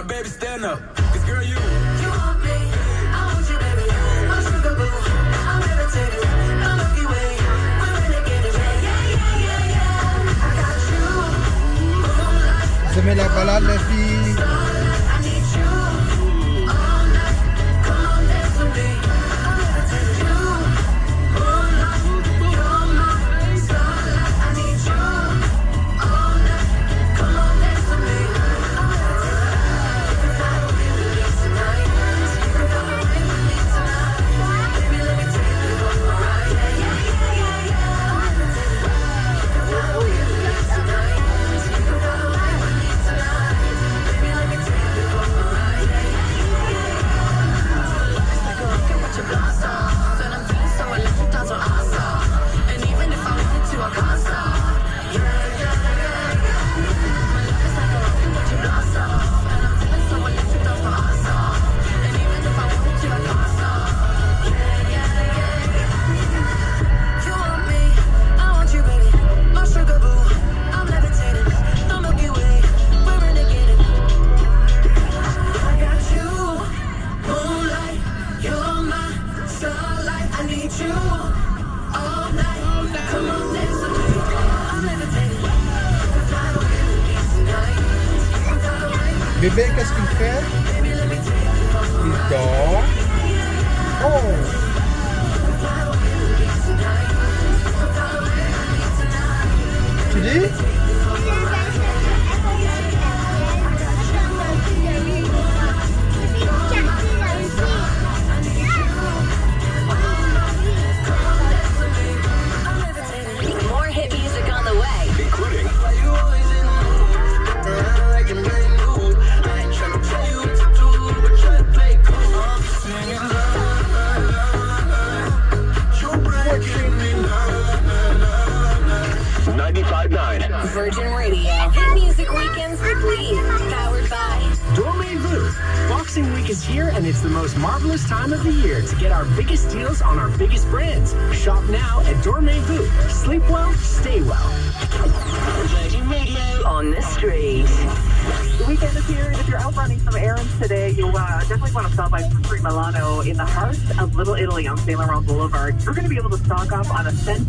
Now, baby, stand up. Cause, girl, you. You want me, I want you, baby. My sugar boo, I'm levitating. The Milky Way, we're renegading. Yeah, yeah, yeah, yeah, yeah. I got you, la balade, les filles.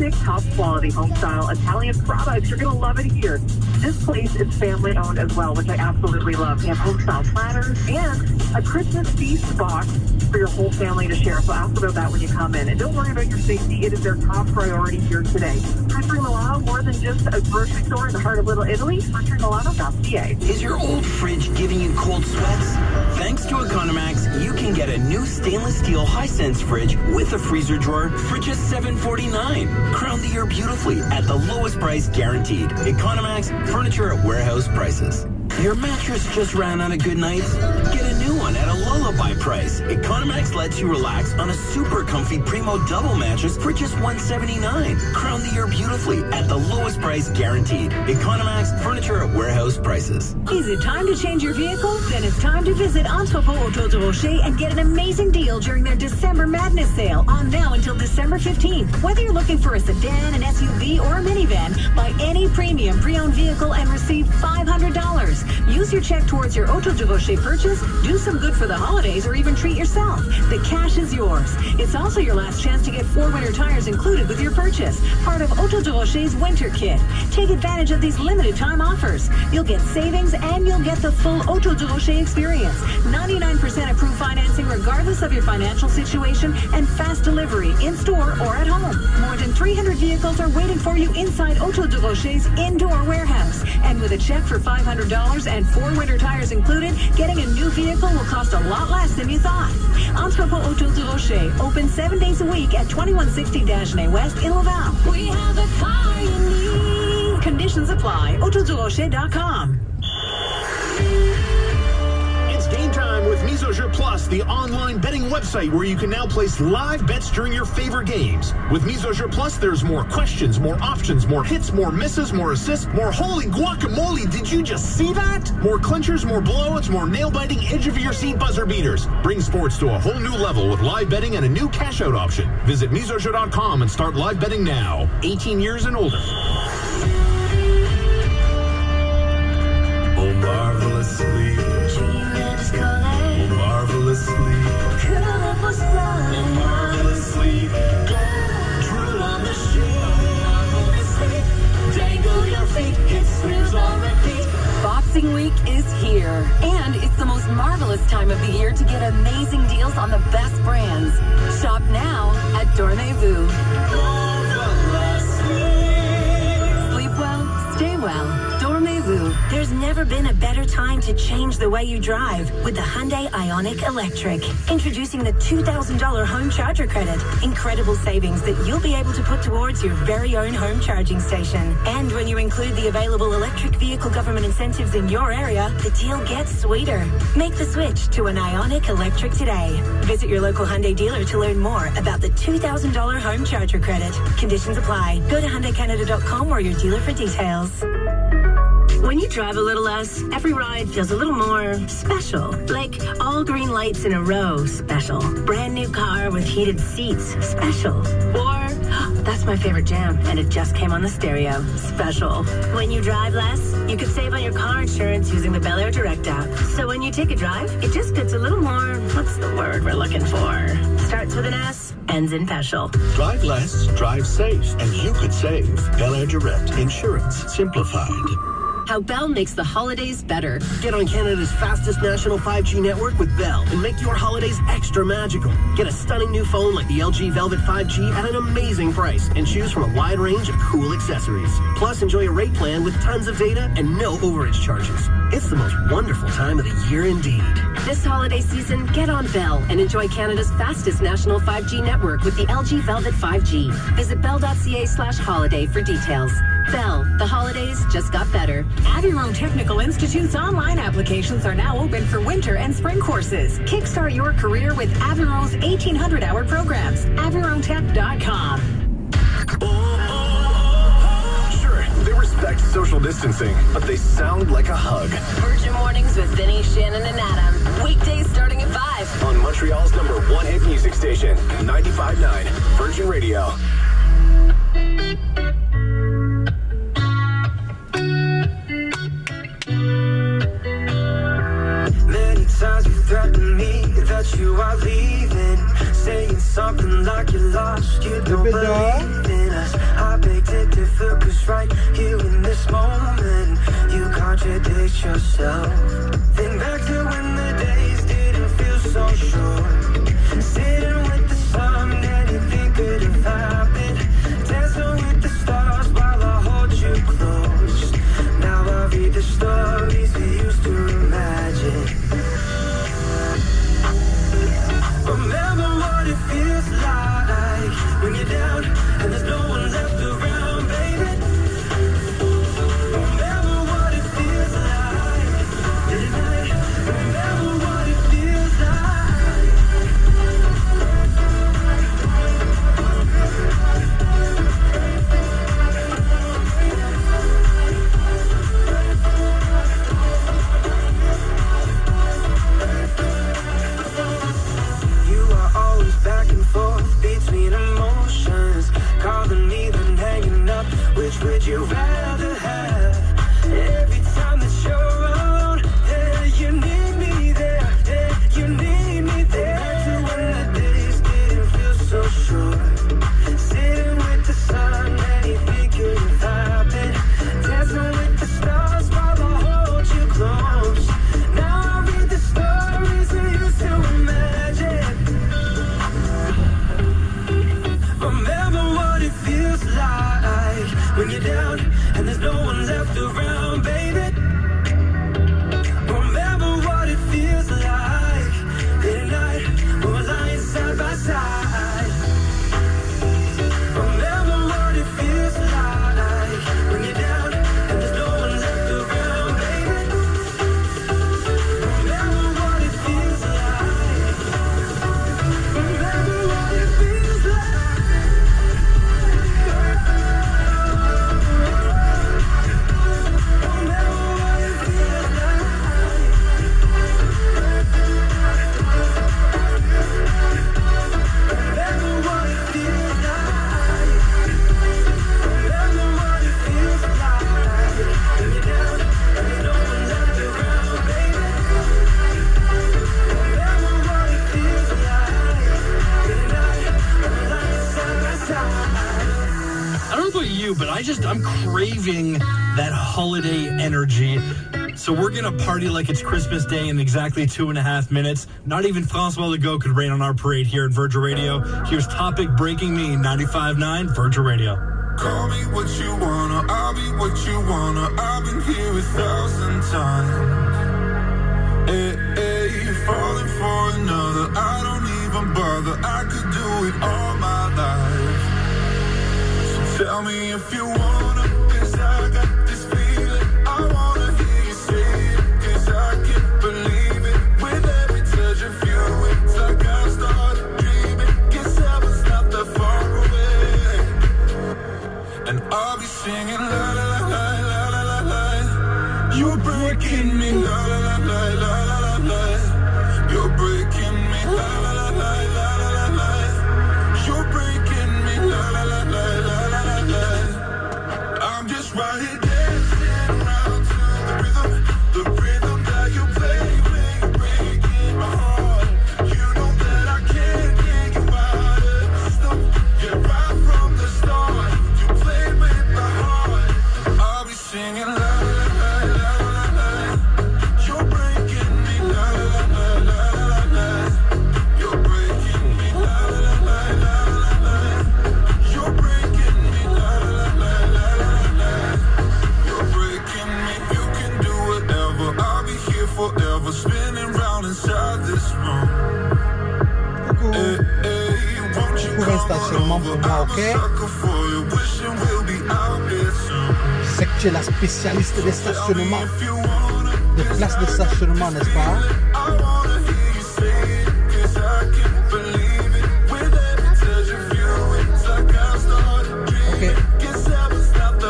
Authentic, top quality, home style Italian products. You're going to love it here. This place is family owned as well, which I absolutely love. They have home style platters and a Christmas feast box for your whole family to share. So ask about that when you come in. And don't worry about your safety. It is their top priority here today. Fruiterie Milano, more than just a grocery store in the heart of Little Italy, fruiterymilano.ca. Is your old fridge giving you cold sweats? Thanks to Economax, you can get a new stainless steel Hisense fridge with a freezer drawer for just 749. Crown the year beautifully at the lowest price guaranteed. Economax, furniture at warehouse prices. Your mattress just ran out of good nights? Get lullaby price. Economax lets you relax on a super comfy Primo double mattress for just 179. Crown the year beautifully at the lowest price guaranteed. Economax, furniture at warehouse prices. Is it time to change your vehicle? Then it's time to visit Entrepôt Auto de Rocher and get an amazing deal during their December Madness sale on now until December 15th. Whether you're looking for a sedan, an SUV, or a minivan, buy any premium pre-owned vehicle and receive $500. Use your check towards your Auto de Rocher purchase, do some good for the holidays, or even treat yourself. The cash is yours. It's also your last chance to get four winter tires included with your purchase, part of Auto de Rocher's winter kit. Take advantage of these limited time offers. You'll get savings and you'll get the full Auto de Rocher experience. 99% approved financing regardless of your financial situation and fast delivery in store or at home. More than 300 vehicles are waiting for you inside Auto de Rocher's indoor warehouse. And with a check for $500 and four winter tires included, getting a new vehicle will cost a lot less than you thought. Entrepôt Auto de Rocher, open seven days a week at 2160 Dagenais West in Laval. We have the car you need. Conditions apply. AutoDeRocher.com. Mise-o-jeu Plus, the online betting website where you can now place live bets during your favorite games. With Mise-o-jeu Plus, there's more questions, more options, more hits, more misses, more assists, more holy guacamole. Did you just see that? More clinchers, more blowouts, more nail-biting, edge-of-your-seat buzzer beaters. Bring sports to a whole new level with live betting and a new cash-out option. Visit Misojeu.com and start live betting now. 18 years and older. Boxing Week is here, and it's the most marvelous time of the year to get amazing deals on the best brands. Shop now at Dormez-vous. Sleep well, stay well. There's never been a better time to change the way you drive with the Hyundai Ioniq Electric. Introducing the $2,000 home charger credit. Incredible savings that you'll be able to put towards your very own home charging station. And when you include the available electric vehicle government incentives in your area, the deal gets sweeter. Make the switch to an Ioniq Electric today. Visit your local Hyundai dealer to learn more about the $2,000 home charger credit. Conditions apply. Go to HyundaiCanada.com or your dealer for details. You drive a little less, every ride feels a little more special. Like all green lights in a row, special. Brand new car with heated seats, special. Or that's my favorite jam, and it just came on the stereo, special. When you drive less, you could save on your car insurance using the belairdirect app. So when you take a drive, it just gets a little more, what's the word we're looking for? Starts with an S, ends in special. Drive less, drive safe, and you could save. belairdirect Insurance Simplified. How Bell makes the holidays better. Get on Canada's fastest national 5G network with Bell and make your holidays extra magical. Get a stunning new phone like the LG Velvet 5G at an amazing price and choose from a wide range of cool accessories. Plus, enjoy a rate plan with tons of data and no overage charges. It's the most wonderful time of the year indeed. This holiday season, get on Bell and enjoy Canada's fastest national 5G network with the LG Velvet 5G. Visit bell.ca slash holiday for details. Bell, the holidays just got better. Aviron Technical Institute's online applications are now open for winter and spring courses. Kickstart your career with Aviron's 1800 hour programs. AvironTech.com. Sure, they respect social distancing, but they sound like a hug. Virgin Mornings with Vinny, Shannon, and Adam. Weekdays starting at 5. On Montreal's number one hit music station, 95.9 Virgin Radio. That you are leaving. Saying something like you're lost, you don't believe in us. I beg to differ, cause right here in this moment, you contradict yourself. Think back to when the days didn't feel so short. When you're down and there's no one left around, baby. I just I'm craving that holiday energy. So we're gonna party like it's Christmas Day in exactly two and a half minutes. Not even Francois Legault could rain on our parade here at Virgin Radio. Here's topic breaking me 95.9 Virgin Radio. Call me what you wanna, I'll be what you wanna. I've been here a thousand times. Eh, eh, hey, hey, falling for another. I don't even bother. I could do it all my life. Tell me if you wanna, cause I got this feeling. I wanna hear you say it, cause I can't believe it. With every touch it's like I started dreaming. Guess heaven's. And I'll be singing la la la la la la la. You're breaking me la la la la la la la. You're breaking me la la la pour moi, ok? Je que tu es la spécialiste des stationnements, des places de stationnement, n'est-ce pas?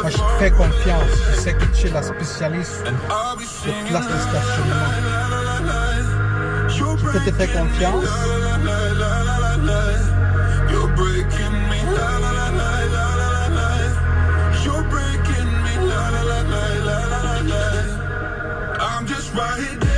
Je fais confiance, je sais que tu es la spécialiste de place de stationnement. Je te faire confiance. Right here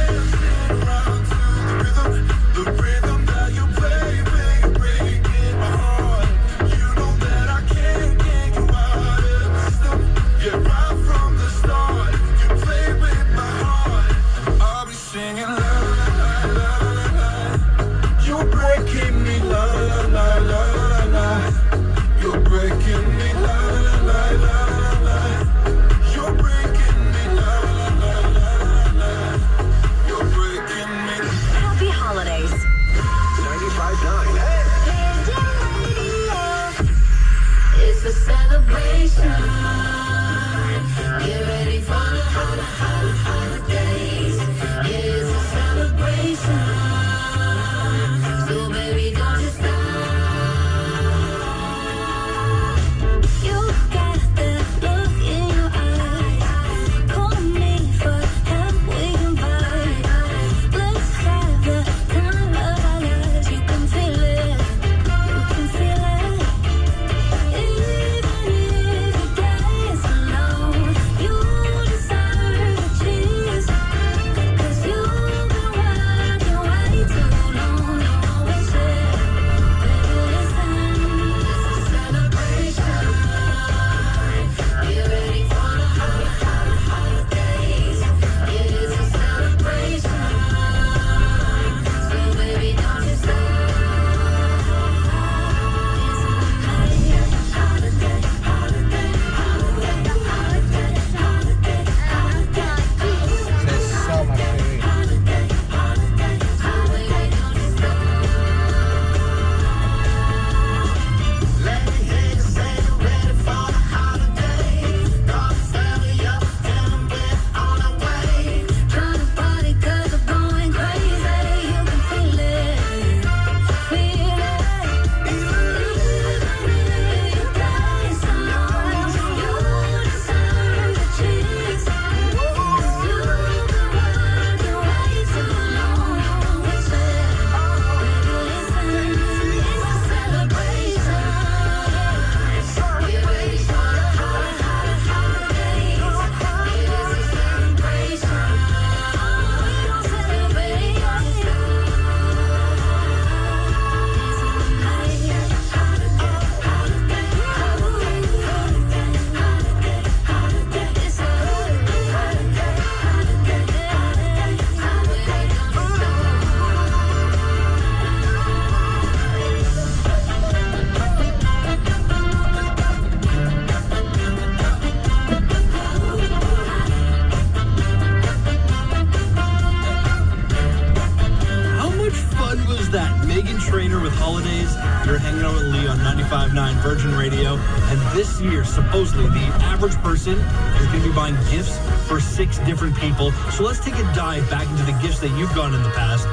Trainer with Holidays. You're hanging out with Lee on 95.9 Virgin Radio. And this year, supposedly, the average person is going to be buying gifts for six different people. So let's take a dive back into the gifts that you've gotten in the past.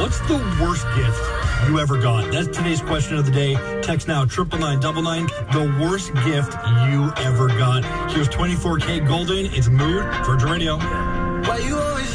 What's the worst gift you ever got? That's today's question of the day. Text now, triple nine double nine. The worst gift you ever got. Here's 24kGoldn. It's Mood, Virgin Radio. Why you always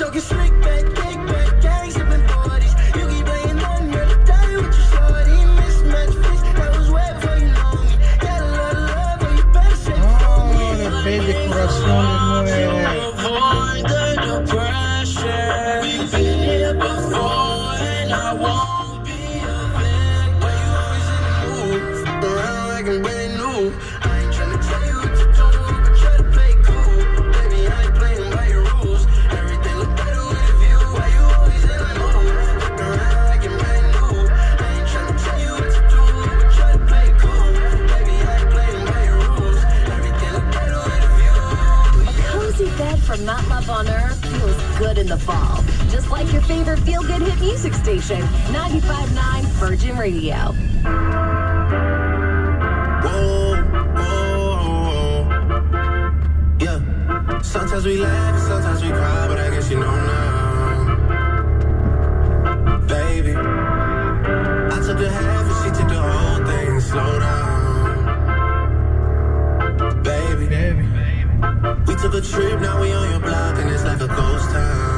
so get straight back. the fall. Just like your favorite feel good hit music station, 95.9 Virgin Radio. Whoa, whoa. Yeah. Sometimes we laugh, sometimes we cry, but I guess you know now. Baby, I took a half and she took the whole thing. Slow down. Baby, baby. We took a trip, now we on your block, and it's like a ghost town.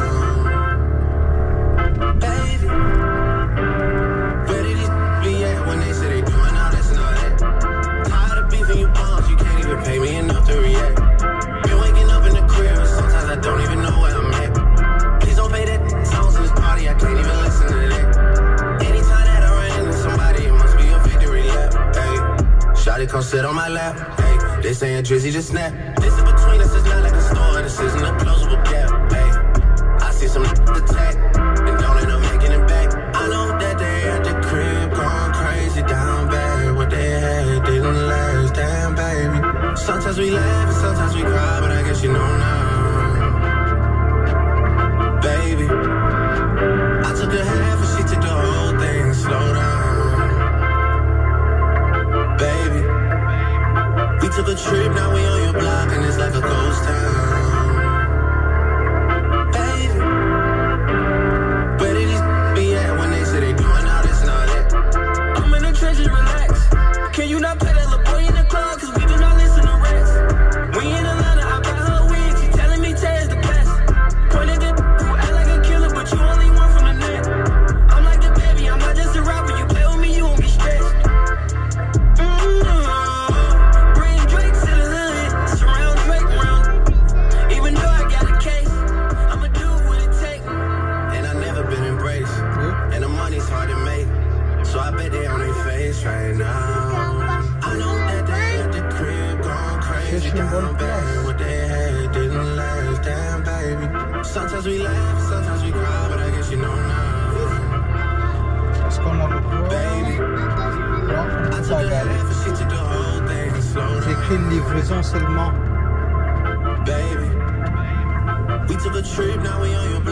Shawty come sit on my lap. Hey, they ain't Drizzy just snap. This is between us, it's not like a store, this isn't a closable gap. I see some attack, and don't end up making it back. I know that they at the crib going crazy down bad. What they had didn't last, damn baby. Sometimes we laugh, and sometimes we cry, but I guess you know. dream now. seulement. Baby, we took a trip, now we on your block.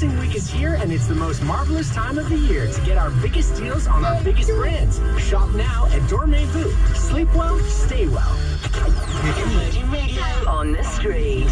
Boxing Week is here, and it's the most marvelous time of the year to get our biggest deals on our biggest brands. Shop now at Dormez-vous. Sleep well, stay well. On the street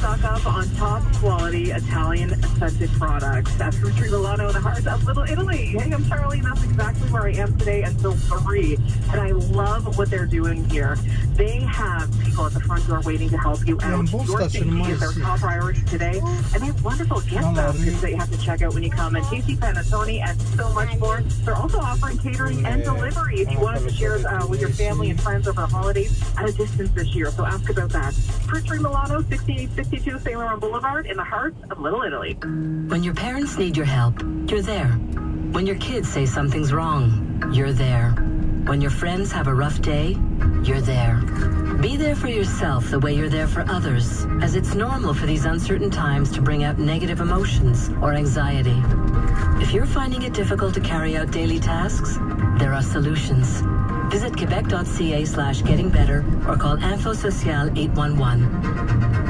stock up on top quality Italian authentic products at Tree Milano in the heart of Little Italy. Hey, I'm Charlie, and that's exactly where I am today until 3. And I love what they're doing here. They have people at the front door waiting to help you out. Your safety is their top priority today. And they have wonderful gift baskets that you have to check out when you come. And Casey Panettone and so much more. They're also offering catering and delivery if you want to share uh, with your family and friends over the holidays at a distance this year. So ask about that. Fruiterie Milano, 6860. 62 St. Laurent Boulevard in the heart of Little Italy. When your parents need your help, you're there. When your kids say something's wrong, you're there. When your friends have a rough day, you're there. Be there for yourself the way you're there for others, as it's normal for these uncertain times to bring out negative emotions or anxiety. If you're finding it difficult to carry out daily tasks, there are solutions. Visit quebec.ca slash getting better or call Info Social 811.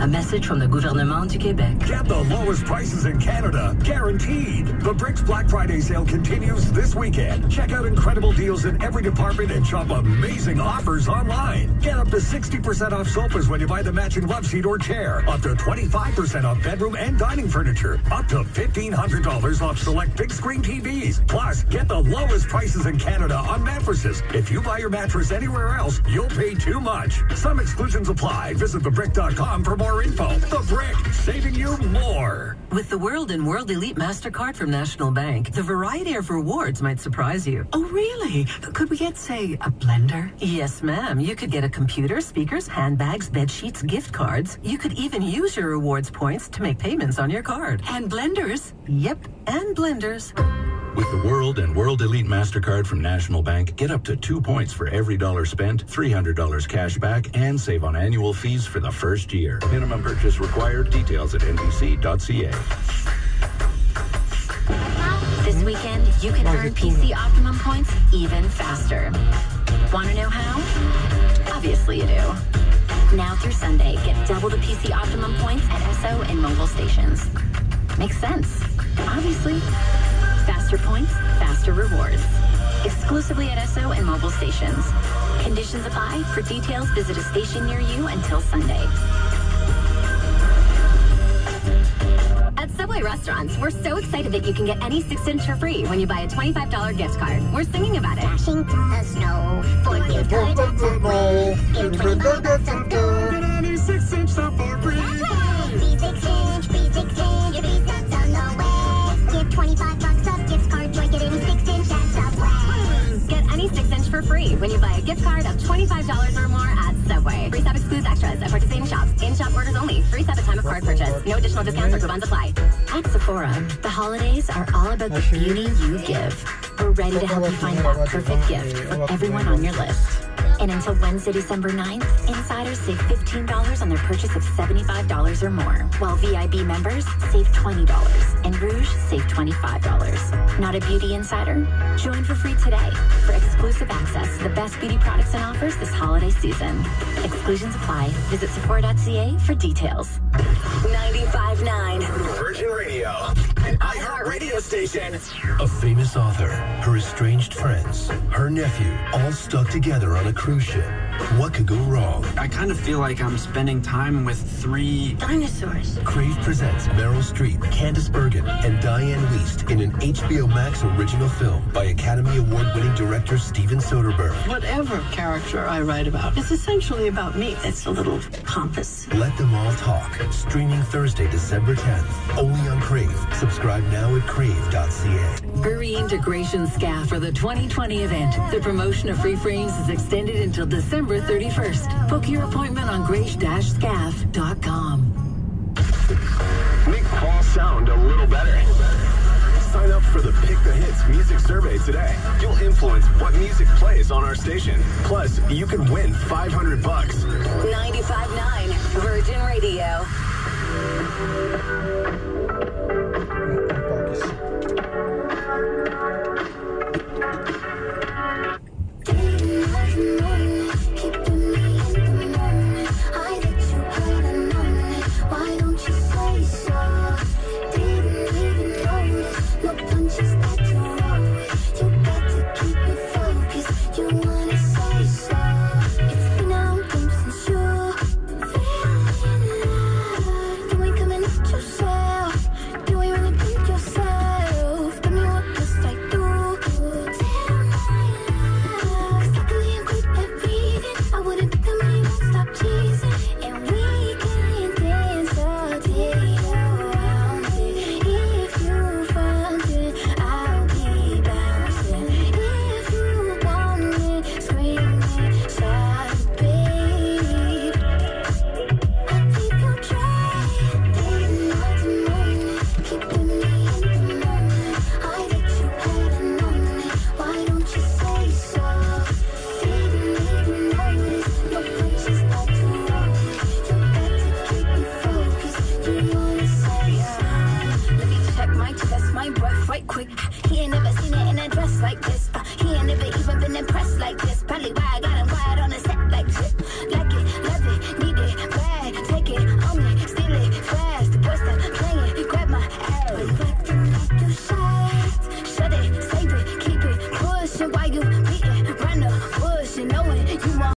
A message from the gouvernement du Québec. Get the lowest prices in Canada, guaranteed. The Bricks Black Friday sale continues this weekend. Check out incredible deals in every department and shop amazing offers online. Get up to 60% off sofas when you buy the matching love seat or chair. Up to 25% off bedroom and dining furniture. Up to $1,500 off select big screen TVs. Plus, get the lowest prices in Canada on mattresses. If you buy your mattress anywhere else, you'll pay too much. Some exclusions apply. Visit thebrick.com for more info. The Brick, saving you more. With the World and World Elite MasterCard from National Bank, the variety of rewards might surprise you. Oh, really? Could we get, say, a blender? Yes, ma'am. You could get a computer, speakers, handbags, bed sheets, gift cards. You could even use your rewards points to make payments on your card. And blenders. Yep, and blenders. With the World and World Elite MasterCard from National Bank, get up to two points for every dollar spent, $300 cash back, and save on annual fees for the first year. Minimum purchase required. Details at nbc.ca. This weekend, you can earn PC Optimum points even faster. Want to know how? Obviously you do. Now through Sunday, get double the PC Optimum points at Esso and Mobil stations. Makes sense. Obviously. Faster points, faster rewards. Exclusively at Esso and Mobil stations. Conditions apply. For details, visit a station near you until Sunday. At Subway restaurants, we're so excited that you can get any six inch for free when you buy a $25 gift card. We're singing about it. Dashing through the snow for gift cards at Subway. Give 25 bucks and go. Get any six inch stuff for free. Free six inch, free six inch, your free stuff's on the way. Give 25 bucks inch for free when you buy a gift card of $25 or more at Subway. Free sub excludes extras at participating shops. In shop orders only. Free sub at time of card purchase. No additional discounts or coupons apply. At Sephora, the holidays are all about the beauty you give. We're ready to help you find that perfect gift for everyone on your list. And until Wednesday, December 9th, insiders save $15 on their purchase of $75 or more, while VIB members save $20 and Rouge save $25. Not a beauty insider? Join for free today for exclusive access to the best beauty products and offers this holiday season. Exclusions apply. Visit Sephora.ca for details. 95.9 Virgin Radio, an iHeart radio station. A famous author, her estranged friends, her nephew, all stuck together on a cruise ship. What could go wrong? I kind of feel like I'm spending time with three dinosaurs. Crave presents Meryl Streep, Candice Bergen, and Dianne Wiest in an HBO Max original film by Academy Award-winning director Steven Soderbergh. Whatever character I write about is essentially about me. It's a little pompous. Let them all talk. Streaming Thursday, December 10th. Only on Crave. Subscribe now at crave.ca. Brewery Integration SCAF for the 2020 event. The promotion of free frames is extended until December 31st. Book your appointment on grace-scaf.com. Make fall sound a little better. Sign up for the Pick the Hits music survey today. You'll influence what music plays on our station. Plus, you can win 500 bucks. 95.9 Virgin Radio.